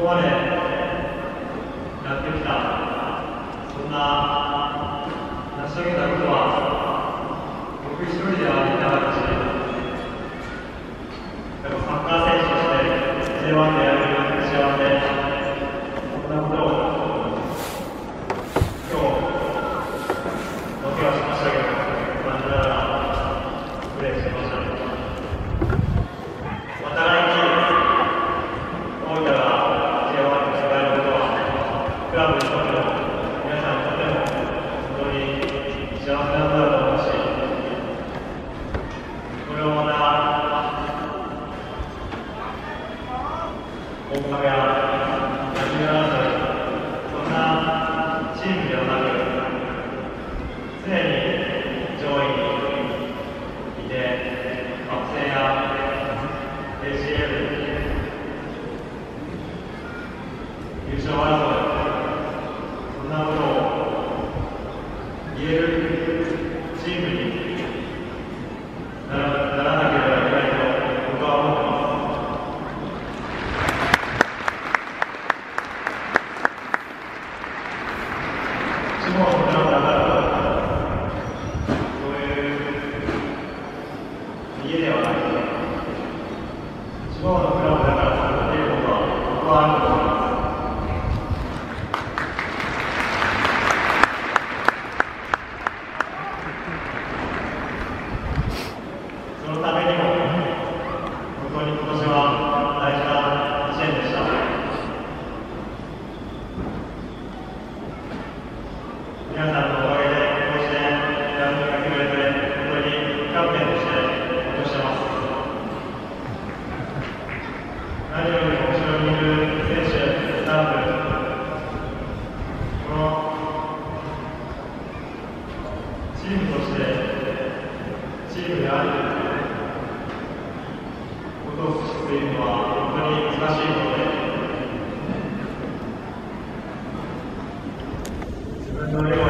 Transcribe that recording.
ここまでやってきたそんな成し遂げたことは僕一人ではできなかったしでもサッカー選手として J1 でやれる幸せそんなことを今日ロケはしましたけど感じながらプレーしてましたまた来季大分が J1 に使えることはクラブにとっても皆さんにとっても本当に幸せなことだと思うしこれをまた大川や野球争いそんなチームではなく常に上位にいて学生や ACL 優勝争いそんなことを言えるチームにならならなければいけないと僕は思ってます。地方のクラブだからそういう家ではなくて地方のクラブだからそういうことは僕はあると思います。そのためにも本当に今年は大事な1年でした。皆さんのおかげでこうしてやってくれて本当にキャプテンとしてほっとしてます。何よりも後ろにいる選手、スタッフ、このチームとしてチームであること